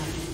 blood.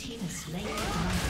Slain